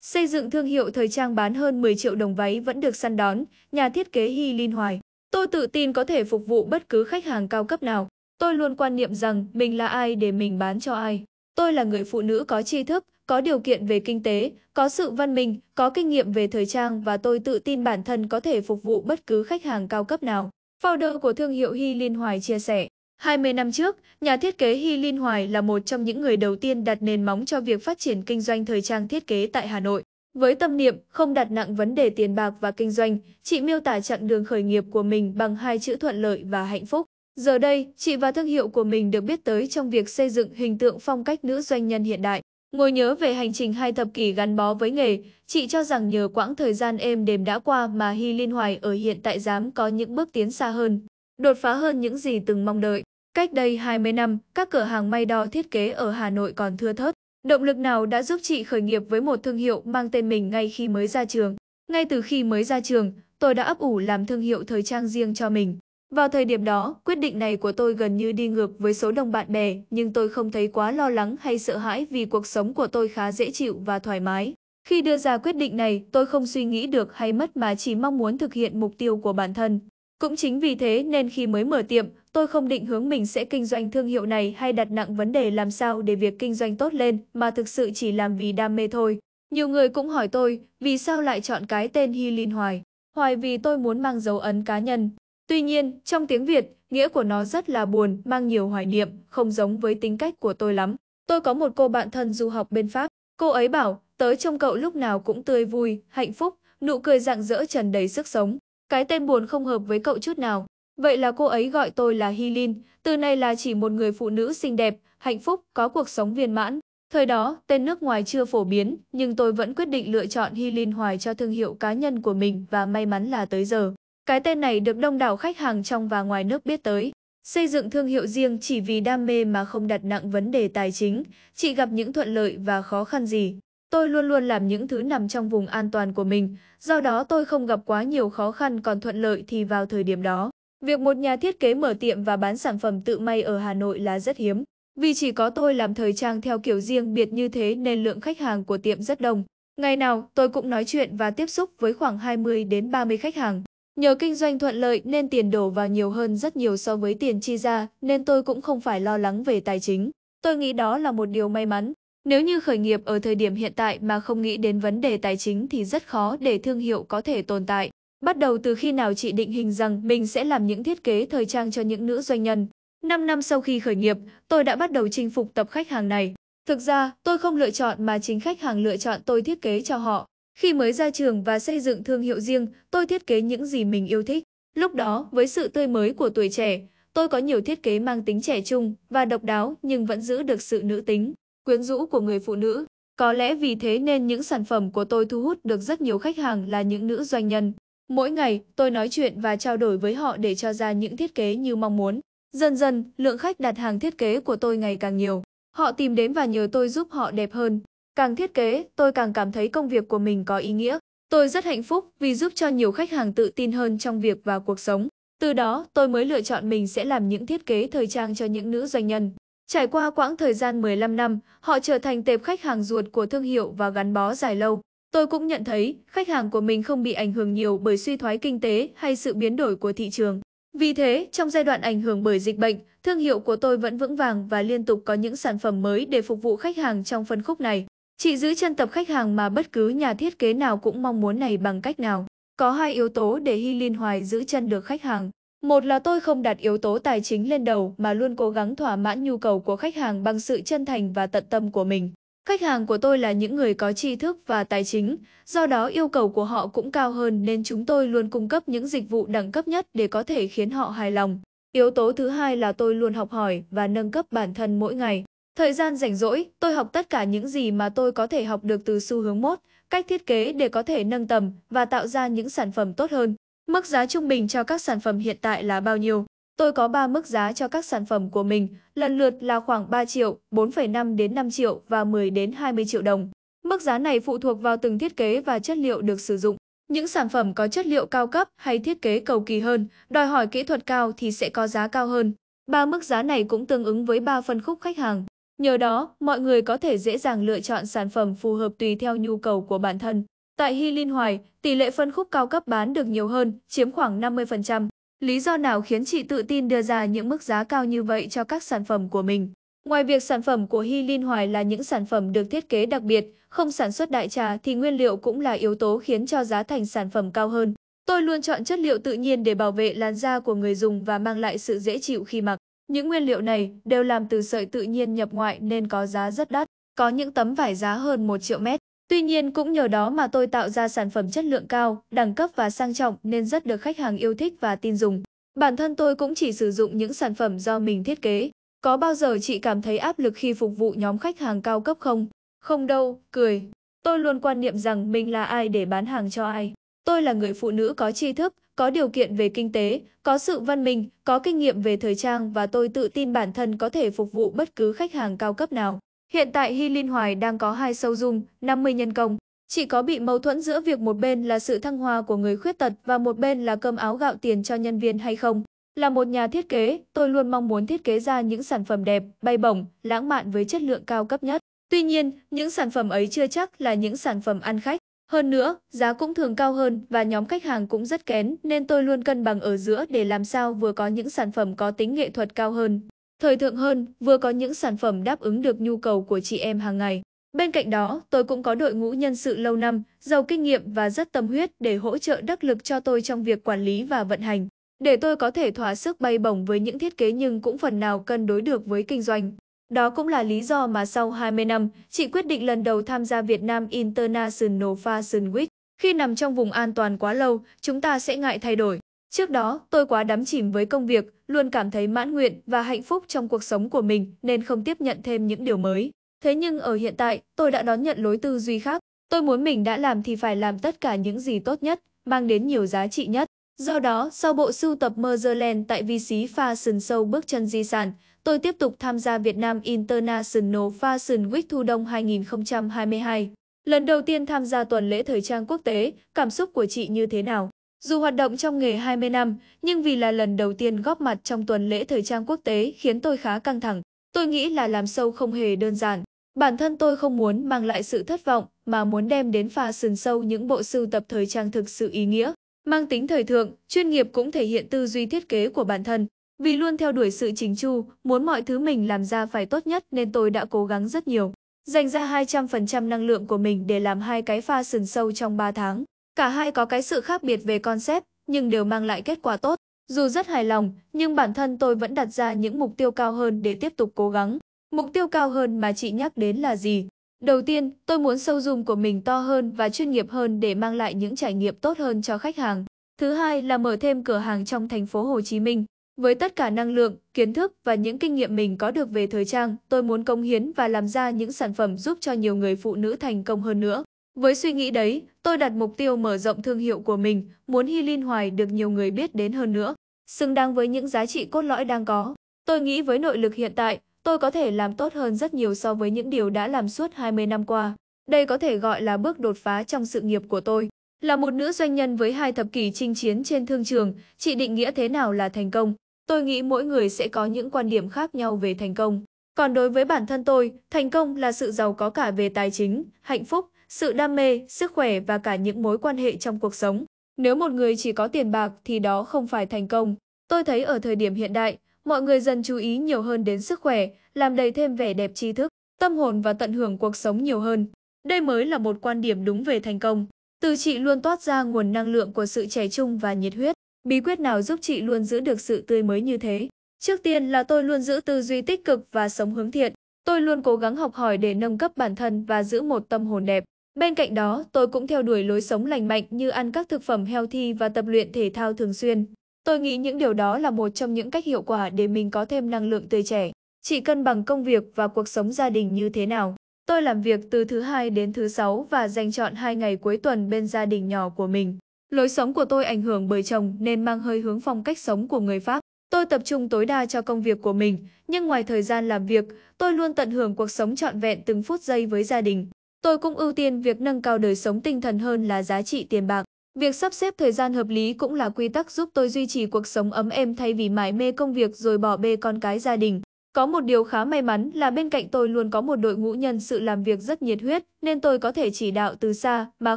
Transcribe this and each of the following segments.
Xây dựng thương hiệu thời trang bán hơn 10 triệu đồng váy vẫn được săn đón, nhà thiết kế Hy Linh Hoài. Tôi tự tin có thể phục vụ bất cứ khách hàng cao cấp nào. Tôi luôn quan niệm rằng mình là ai để mình bán cho ai. Tôi là người phụ nữ có tri thức, có điều kiện về kinh tế, có sự văn minh, có kinh nghiệm về thời trang và tôi tự tin bản thân có thể phục vụ bất cứ khách hàng cao cấp nào. Founder của thương hiệu Hy Liên Hoài chia sẻ, 20 năm trước, nhà thiết kế Hy Liên Hoài là một trong những người đầu tiên đặt nền móng cho việc phát triển kinh doanh thời trang thiết kế tại Hà Nội. Với tâm niệm không đặt nặng vấn đề tiền bạc và kinh doanh, chị miêu tả chặng đường khởi nghiệp của mình bằng hai chữ thuận lợi và hạnh phúc. Giờ đây, chị và thương hiệu của mình được biết tới trong việc xây dựng hình tượng phong cách nữ doanh nhân hiện đại. Ngồi nhớ về hành trình hai thập kỷ gắn bó với nghề, chị cho rằng nhờ quãng thời gian êm đềm đã qua mà Hy Liên Hoài ở hiện tại dám có những bước tiến xa hơn, đột phá hơn những gì từng mong đợi. Cách đây 20 năm, các cửa hàng may đo thiết kế ở Hà Nội còn thưa thớt. Động lực nào đã giúp chị khởi nghiệp với một thương hiệu mang tên mình ngay khi mới ra trường? Ngay từ khi mới ra trường, tôi đã ấp ủ làm thương hiệu thời trang riêng cho mình. Vào thời điểm đó, quyết định này của tôi gần như đi ngược với số đông bạn bè, nhưng tôi không thấy quá lo lắng hay sợ hãi vì cuộc sống của tôi khá dễ chịu và thoải mái. Khi đưa ra quyết định này, tôi không suy nghĩ được hay mất mà chỉ mong muốn thực hiện mục tiêu của bản thân. Cũng chính vì thế nên khi mới mở tiệm, tôi không định hướng mình sẽ kinh doanh thương hiệu này hay đặt nặng vấn đề làm sao để việc kinh doanh tốt lên, mà thực sự chỉ làm vì đam mê thôi. Nhiều người cũng hỏi tôi, vì sao lại chọn cái tên Hy Linh Hoài? Hoài vì tôi muốn mang dấu ấn cá nhân. Tuy nhiên, trong tiếng Việt, nghĩa của nó rất là buồn, mang nhiều hoài niệm, không giống với tính cách của tôi lắm. Tôi có một cô bạn thân du học bên Pháp. Cô ấy bảo, tới trông cậu lúc nào cũng tươi vui, hạnh phúc, nụ cười rạng rỡ trần đầy sức sống. Cái tên buồn không hợp với cậu chút nào. Vậy là cô ấy gọi tôi là Hylin, từ này là chỉ một người phụ nữ xinh đẹp, hạnh phúc, có cuộc sống viên mãn. Thời đó, tên nước ngoài chưa phổ biến, nhưng tôi vẫn quyết định lựa chọn Hylin Hoài cho thương hiệu cá nhân của mình và may mắn là tới giờ. Cái tên này được đông đảo khách hàng trong và ngoài nước biết tới. Xây dựng thương hiệu riêng chỉ vì đam mê mà không đặt nặng vấn đề tài chính, chị gặp những thuận lợi và khó khăn gì. Tôi luôn luôn làm những thứ nằm trong vùng an toàn của mình, do đó tôi không gặp quá nhiều khó khăn còn thuận lợi thì vào thời điểm đó. Việc một nhà thiết kế mở tiệm và bán sản phẩm tự may ở Hà Nội là rất hiếm. Vì chỉ có tôi làm thời trang theo kiểu riêng biệt như thế nên lượng khách hàng của tiệm rất đông. Ngày nào tôi cũng nói chuyện và tiếp xúc với khoảng 20 đến 30 khách hàng. Nhờ kinh doanh thuận lợi nên tiền đổ vào nhiều hơn rất nhiều so với tiền chi ra nên tôi cũng không phải lo lắng về tài chính. Tôi nghĩ đó là một điều may mắn. Nếu như khởi nghiệp ở thời điểm hiện tại mà không nghĩ đến vấn đề tài chính thì rất khó để thương hiệu có thể tồn tại. Bắt đầu từ khi nào chị định hình rằng mình sẽ làm những thiết kế thời trang cho những nữ doanh nhân. 5 năm sau khi khởi nghiệp, tôi đã bắt đầu chinh phục tập khách hàng này. Thực ra, tôi không lựa chọn mà chính khách hàng lựa chọn tôi thiết kế cho họ. Khi mới ra trường và xây dựng thương hiệu riêng, tôi thiết kế những gì mình yêu thích. Lúc đó, với sự tươi mới của tuổi trẻ, tôi có nhiều thiết kế mang tính trẻ trung và độc đáo nhưng vẫn giữ được sự nữ tính, quyến rũ của người phụ nữ. Có lẽ vì thế nên những sản phẩm của tôi thu hút được rất nhiều khách hàng là những nữ doanh nhân. Mỗi ngày, tôi nói chuyện và trao đổi với họ để cho ra những thiết kế như mong muốn. Dần dần, lượng khách đặt hàng thiết kế của tôi ngày càng nhiều. Họ tìm đến và nhờ tôi giúp họ đẹp hơn. Càng thiết kế, tôi càng cảm thấy công việc của mình có ý nghĩa. Tôi rất hạnh phúc vì giúp cho nhiều khách hàng tự tin hơn trong việc và cuộc sống. Từ đó, tôi mới lựa chọn mình sẽ làm những thiết kế thời trang cho những nữ doanh nhân. Trải qua quãng thời gian 15 năm, họ trở thành tệp khách hàng ruột của thương hiệu và gắn bó dài lâu. Tôi cũng nhận thấy khách hàng của mình không bị ảnh hưởng nhiều bởi suy thoái kinh tế hay sự biến đổi của thị trường. Vì thế, trong giai đoạn ảnh hưởng bởi dịch bệnh, thương hiệu của tôi vẫn vững vàng và liên tục có những sản phẩm mới để phục vụ khách hàng trong phân khúc này. Chị giữ chân tập khách hàng mà bất cứ nhà thiết kế nào cũng mong muốn này bằng cách nào. Có hai yếu tố để Hy Liên Hoài giữ chân được khách hàng. Một là tôi không đặt yếu tố tài chính lên đầu mà luôn cố gắng thỏa mãn nhu cầu của khách hàng bằng sự chân thành và tận tâm của mình. Khách hàng của tôi là những người có tri thức và tài chính, do đó yêu cầu của họ cũng cao hơn nên chúng tôi luôn cung cấp những dịch vụ đẳng cấp nhất để có thể khiến họ hài lòng. Yếu tố thứ hai là tôi luôn học hỏi và nâng cấp bản thân mỗi ngày. Thời gian rảnh rỗi, tôi học tất cả những gì mà tôi có thể học được từ xu hướng mốt, cách thiết kế để có thể nâng tầm và tạo ra những sản phẩm tốt hơn. Mức giá trung bình cho các sản phẩm hiện tại là bao nhiêu? Tôi có 3 mức giá cho các sản phẩm của mình, lần lượt là khoảng 3 triệu, 4,5 đến 5 triệu và 10 đến 20 triệu đồng. Mức giá này phụ thuộc vào từng thiết kế và chất liệu được sử dụng. Những sản phẩm có chất liệu cao cấp hay thiết kế cầu kỳ hơn, đòi hỏi kỹ thuật cao thì sẽ có giá cao hơn. Ba mức giá này cũng tương ứng với ba phân khúc khách hàng. Nhờ đó, mọi người có thể dễ dàng lựa chọn sản phẩm phù hợp tùy theo nhu cầu của bản thân. Tại Hy Linh Hoài, tỷ lệ phân khúc cao cấp bán được nhiều hơn, chiếm khoảng 50%. Lý do nào khiến chị tự tin đưa ra những mức giá cao như vậy cho các sản phẩm của mình? Ngoài việc sản phẩm của Hy Linh Hoài là những sản phẩm được thiết kế đặc biệt, không sản xuất đại trà thì nguyên liệu cũng là yếu tố khiến cho giá thành sản phẩm cao hơn. Tôi luôn chọn chất liệu tự nhiên để bảo vệ làn da của người dùng và mang lại sự dễ chịu khi mặc. Những nguyên liệu này đều làm từ sợi tự nhiên nhập ngoại nên có giá rất đắt, có những tấm vải giá hơn 1 triệu mét. Tuy nhiên cũng nhờ đó mà tôi tạo ra sản phẩm chất lượng cao, đẳng cấp và sang trọng nên rất được khách hàng yêu thích và tin dùng. Bản thân tôi cũng chỉ sử dụng những sản phẩm do mình thiết kế. Có bao giờ chị cảm thấy áp lực khi phục vụ nhóm khách hàng cao cấp không? Không đâu, cười. Tôi luôn quan niệm rằng mình là ai để bán hàng cho ai. Tôi là người phụ nữ có tri thức, có điều kiện về kinh tế, có sự văn minh, có kinh nghiệm về thời trang và tôi tự tin bản thân có thể phục vụ bất cứ khách hàng cao cấp nào. Hiện tại Hy Linh Hoài đang có hai sâu dung, 50 nhân công. Chỉ có bị mâu thuẫn giữa việc một bên là sự thăng hoa của người khuyết tật và một bên là cơm áo gạo tiền cho nhân viên hay không. Là một nhà thiết kế, tôi luôn mong muốn thiết kế ra những sản phẩm đẹp, bay bổng, lãng mạn với chất lượng cao cấp nhất. Tuy nhiên, những sản phẩm ấy chưa chắc là những sản phẩm ăn khách. Hơn nữa, giá cũng thường cao hơn và nhóm khách hàng cũng rất kén nên tôi luôn cân bằng ở giữa để làm sao vừa có những sản phẩm có tính nghệ thuật cao hơn, thời thượng hơn, vừa có những sản phẩm đáp ứng được nhu cầu của chị em hàng ngày. Bên cạnh đó, tôi cũng có đội ngũ nhân sự lâu năm, giàu kinh nghiệm và rất tâm huyết để hỗ trợ đắc lực cho tôi trong việc quản lý và vận hành, để tôi có thể thỏa sức bay bổng với những thiết kế nhưng cũng phần nào cân đối được với kinh doanh. Đó cũng là lý do mà sau 20 năm, chị quyết định lần đầu tham gia Việt Nam International Fashion Week. Khi nằm trong vùng an toàn quá lâu, chúng ta sẽ ngại thay đổi. Trước đó, tôi quá đắm chìm với công việc, luôn cảm thấy mãn nguyện và hạnh phúc trong cuộc sống của mình nên không tiếp nhận thêm những điều mới. Thế nhưng ở hiện tại, tôi đã đón nhận lối tư duy khác. Tôi muốn mình đã làm thì phải làm tất cả những gì tốt nhất, mang đến nhiều giá trị nhất. Do đó, sau bộ sưu tập Mergerland tại vi Fashion Show bước chân di sản, tôi tiếp tục tham gia Việt Nam International Fashion Week thu đông 2022. Lần đầu tiên tham gia tuần lễ thời trang quốc tế, cảm xúc của chị như thế nào? Dù hoạt động trong nghề 20 năm, nhưng vì là lần đầu tiên góp mặt trong tuần lễ thời trang quốc tế khiến tôi khá căng thẳng. Tôi nghĩ là làm sâu không hề đơn giản. Bản thân tôi không muốn mang lại sự thất vọng mà muốn đem đến pha sườn sâu những bộ sưu tập thời trang thực sự ý nghĩa. Mang tính thời thượng, chuyên nghiệp cũng thể hiện tư duy thiết kế của bản thân. Vì luôn theo đuổi sự chính chu, muốn mọi thứ mình làm ra phải tốt nhất nên tôi đã cố gắng rất nhiều. Dành ra 200% năng lượng của mình để làm hai cái pha sườn sâu trong 3 tháng. Cả hai có cái sự khác biệt về concept, nhưng đều mang lại kết quả tốt. Dù rất hài lòng, nhưng bản thân tôi vẫn đặt ra những mục tiêu cao hơn để tiếp tục cố gắng. Mục tiêu cao hơn mà chị nhắc đến là gì? Đầu tiên, tôi muốn sâu zoom của mình to hơn và chuyên nghiệp hơn để mang lại những trải nghiệm tốt hơn cho khách hàng. Thứ hai là mở thêm cửa hàng trong thành phố Hồ Chí Minh. Với tất cả năng lượng, kiến thức và những kinh nghiệm mình có được về thời trang, tôi muốn công hiến và làm ra những sản phẩm giúp cho nhiều người phụ nữ thành công hơn nữa. Với suy nghĩ đấy, tôi đặt mục tiêu mở rộng thương hiệu của mình, muốn Hy Linh Hoài được nhiều người biết đến hơn nữa, xứng đáng với những giá trị cốt lõi đang có. Tôi nghĩ với nội lực hiện tại, tôi có thể làm tốt hơn rất nhiều so với những điều đã làm suốt 20 năm qua. Đây có thể gọi là bước đột phá trong sự nghiệp của tôi. Là một nữ doanh nhân với hai thập kỷ chinh chiến trên thương trường, chị định nghĩa thế nào là thành công? Tôi nghĩ mỗi người sẽ có những quan điểm khác nhau về thành công. Còn đối với bản thân tôi, thành công là sự giàu có cả về tài chính, hạnh phúc, sự đam mê, sức khỏe và cả những mối quan hệ trong cuộc sống. Nếu một người chỉ có tiền bạc thì đó không phải thành công. Tôi thấy ở thời điểm hiện đại, mọi người dần chú ý nhiều hơn đến sức khỏe, làm đầy thêm vẻ đẹp tri thức, tâm hồn và tận hưởng cuộc sống nhiều hơn. Đây mới là một quan điểm đúng về thành công. Từ chị luôn toát ra nguồn năng lượng của sự trẻ trung và nhiệt huyết. Bí quyết nào giúp chị luôn giữ được sự tươi mới như thế? Trước tiên là tôi luôn giữ tư duy tích cực và sống hướng thiện. Tôi luôn cố gắng học hỏi để nâng cấp bản thân và giữ một tâm hồn đẹp. Bên cạnh đó, tôi cũng theo đuổi lối sống lành mạnh như ăn các thực phẩm healthy và tập luyện thể thao thường xuyên. Tôi nghĩ những điều đó là một trong những cách hiệu quả để mình có thêm năng lượng tươi trẻ. Chị cân bằng công việc và cuộc sống gia đình như thế nào? Tôi làm việc từ thứ hai đến thứ sáu và dành chọn hai ngày cuối tuần bên gia đình nhỏ của mình. Lối sống của tôi ảnh hưởng bởi chồng nên mang hơi hướng phong cách sống của người Pháp. Tôi tập trung tối đa cho công việc của mình, nhưng ngoài thời gian làm việc, tôi luôn tận hưởng cuộc sống trọn vẹn từng phút giây với gia đình. Tôi cũng ưu tiên việc nâng cao đời sống tinh thần hơn là giá trị tiền bạc. Việc sắp xếp thời gian hợp lý cũng là quy tắc giúp tôi duy trì cuộc sống ấm êm thay vì mải mê công việc rồi bỏ bê con cái gia đình. Có một điều khá may mắn là bên cạnh tôi luôn có một đội ngũ nhân sự làm việc rất nhiệt huyết, nên tôi có thể chỉ đạo từ xa mà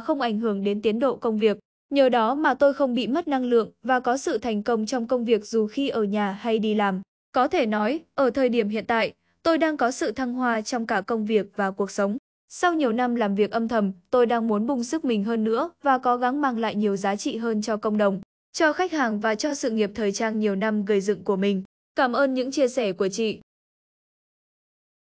không ảnh hưởng đến tiến độ công việc. Nhờ đó mà tôi không bị mất năng lượng và có sự thành công trong công việc dù khi ở nhà hay đi làm. Có thể nói, ở thời điểm hiện tại, tôi đang có sự thăng hoa trong cả công việc và cuộc sống. Sau nhiều năm làm việc âm thầm, tôi đang muốn bung sức mình hơn nữa và cố gắng mang lại nhiều giá trị hơn cho cộng đồng, cho khách hàng và cho sự nghiệp thời trang nhiều năm gây dựng của mình. Cảm ơn những chia sẻ của chị.